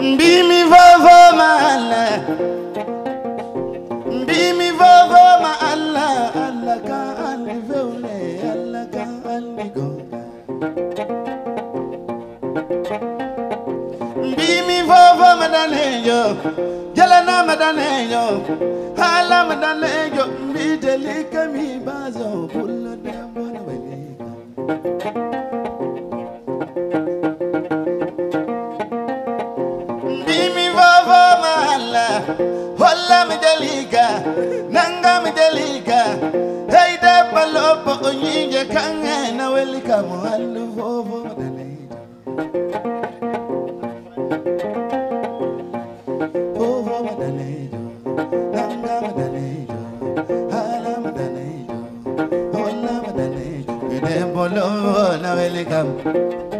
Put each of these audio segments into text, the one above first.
Mbimi vavamana madan hejo jalana madan hejo hala madan hejo mi delika mi bazo kullu dambana balika mi vava mahalla holla mi delika nanga mi delika hey de palopo onyinge kanga na welika mo hallu vovo madan come.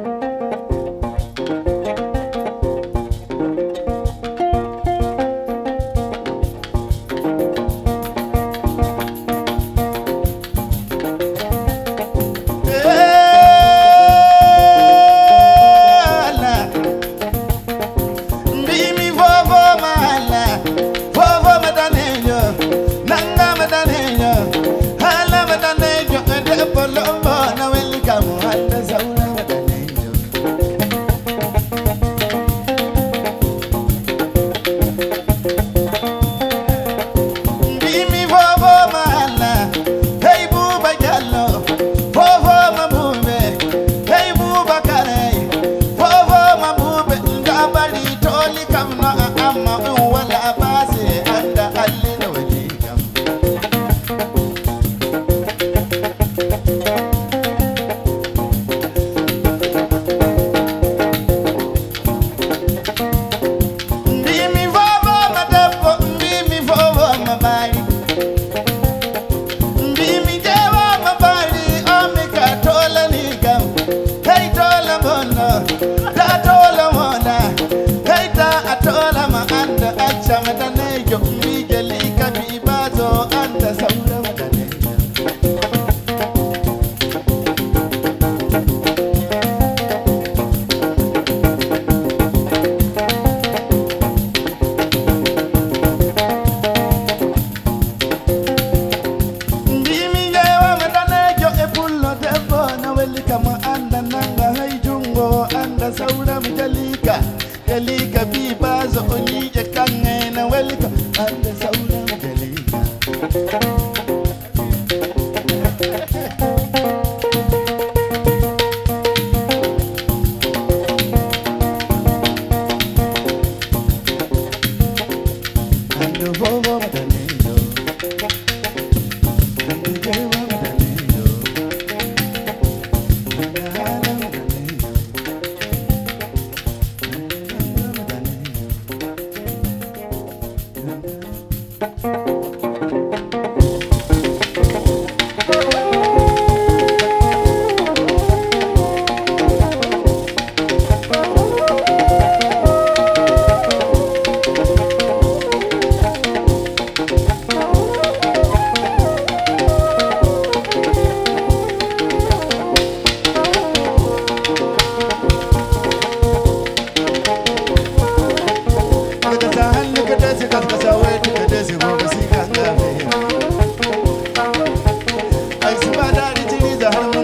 bi jeli ka bi kabiba zo onije kangena welika. Ande sauna kelina Christ, my daddy, Jesus.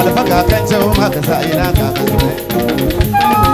Alfaka kan cewa maka sai na ka ka sai